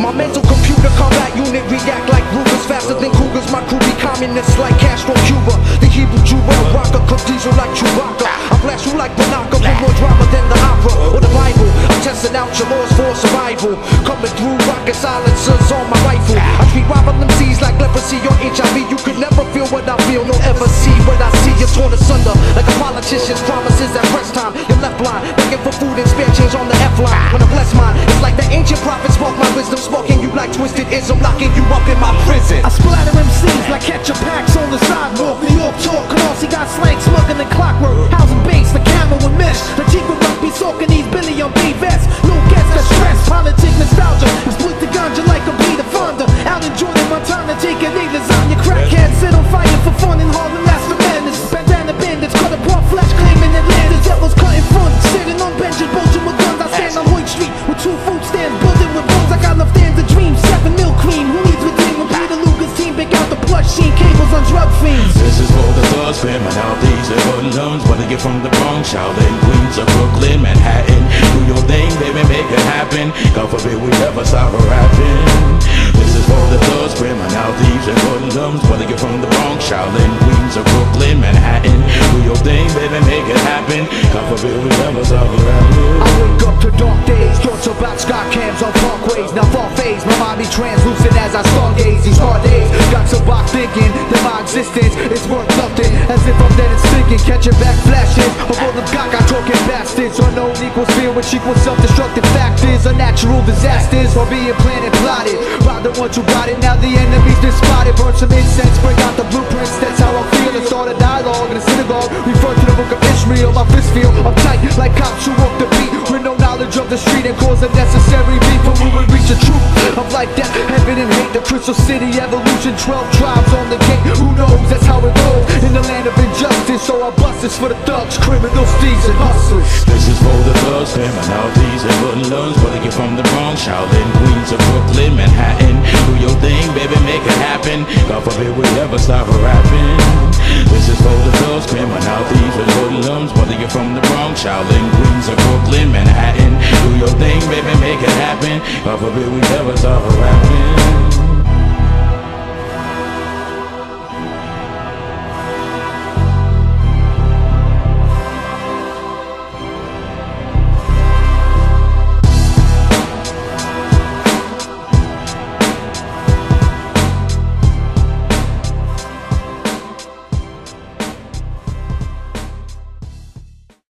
My mental computer combat unit react like Rugers Faster than Cougars, my crew be communists like Castro Cuba. The Hebrew Jewel rocker, cook diesel like Chewbacca. I blast you like Banaka with more drama than the opera or the Bible. I'm testing out your laws for survival. Coming through rocket silencers on my rifle. I treat rival MCs like leprosy or HIV You could never feel what I feel, nor ever see what I see. You're torn asunder like a politician's promises at press time You're left blind, begging for food and spare change on the F-line When I bless mine, it's like the ancient prophets spoke my wisdom Smoking you like twisted ism, locking you up in my prison I splatter MCs like ketchup packs on the sidewalk. New York talk, Canarsie got slang, smuggling the clockwork. Housing base, the camera with mesh. The with be soaking these Billy on B vests. No guess the stress, politic nostalgia. Fiends. This is for the thugs, criminalities, and hoodlums Whether you're from the Bronx, Shaolin, Queens, or Brooklyn, Manhattan. Do your thing, baby, make it happen. God forbid we ever stop rapping. This is for the thugs, criminalities, and hoodlums Whether you're from the Bronx, Shaolin, Queens, or Brooklyn, Manhattan. Do your thing, baby, make it happen. God forbid we ever stop rapping. I wake up to dark days, thoughts about sky cams on parkways. Now far phase, my mind be translucent as I stargaze. These hard days got some box thinking that my existence is worth nothing. As if I'm dead and sinking, catching back flashes of all the gaga talking bastards. Unknown equals fear, which equals self-destructive factors. Unnatural disasters are being planned and plotted by the ones who got it. Now the enemy's been spotted. Burn some incense, bring out the blueprints. That's how I feel. And start a dialogue in a synagogue. Refer to the book of Ishmael. My fist feel uptight like cops who walk the beat with no knowledge of the street and cause unnecessary beef. But we reach the truth of like that heaven and hate. The Crystal City evolution, 12 tribes on the gate. Who knows? That's how it goes in the land of injustice. So I bust this for the thugs, criminals, thieves, and hustlers. This is for the thugs, criminalities, and hoodlums Whether you're from the Bronx, Shaolin, Queens, or Brooklyn, Manhattan Do your thing, baby, make it happen God forbid we ever stop rapping Manhattan. Do your thing, baby, make it happen. God forbid we ever stop rapping